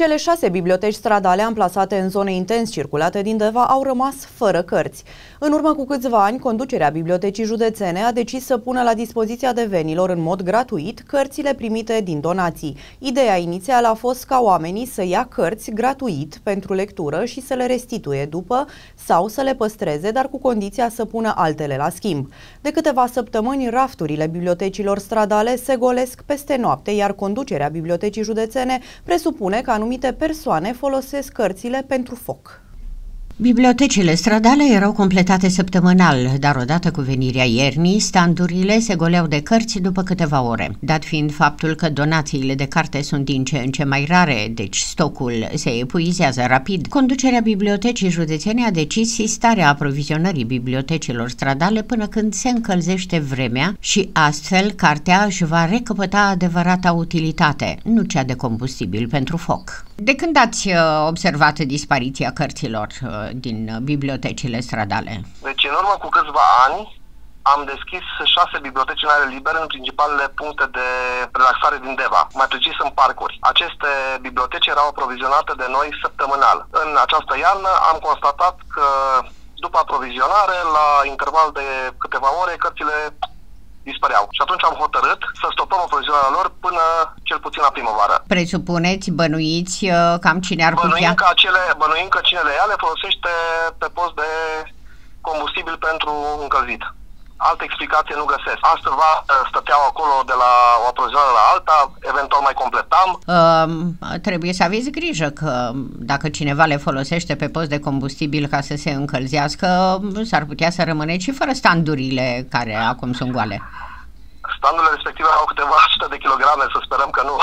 Cele șase biblioteci stradale amplasate în zone intens circulate din Deva au rămas fără cărți. În urmă cu câțiva ani, conducerea bibliotecii județene a decis să pună la dispoziția devenilor în mod gratuit cărțile primite din donații. Ideea inițială a fost ca oamenii să ia cărți gratuit pentru lectură și să le restituie după sau să le păstreze, dar cu condiția să pună altele la schimb. De câteva săptămâni, rafturile bibliotecilor stradale se golesc peste noapte, iar conducerea bibliotecii județene presupune că anumite persoane folosesc cărțile pentru foc. Bibliotecile stradale erau completate săptămânal, dar odată cu venirea iernii, standurile se goleau de cărți după câteva ore. Dat fiind faptul că donațiile de carte sunt din ce în ce mai rare, deci stocul se epuizează rapid, conducerea bibliotecii județene a decis sistarea aprovizionării bibliotecilor stradale până când se încălzește vremea și astfel cartea își va recăpăta adevărata utilitate, nu cea de combustibil pentru foc. De când ați uh, observat dispariția cărților uh, din bibliotecile stradale? Deci, în urmă cu câțiva ani, am deschis șase biblioteci în are libere în principalele puncte de relaxare din Deva, mai precis în parcuri. Aceste biblioteci erau aprovizionate de noi săptămânal. În această iarnă am constatat că după aprovizionare, la interval de câteva ore, cărțile dispăreau. Și atunci am hotărât să stopăm aprovizionarea lor până cel puțin la primăvară. Presupuneți, bănuiți uh, cam cine ar bănuim putea? Că acele, bănuim că cine le ia le folosește pe post de combustibil pentru încălzit altă explicație nu găsesc. Astăzi va uh, stăteau acolo de la o aprovizionare la alta, eventual mai completam. Uh, trebuie să aveți grijă că dacă cineva le folosește pe post de combustibil ca să se încălzească, s-ar putea să rămâneți și fără standurile care acum sunt goale. Standurile respective au câteva sute de kilograme, să sperăm că nu.